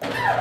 Ah!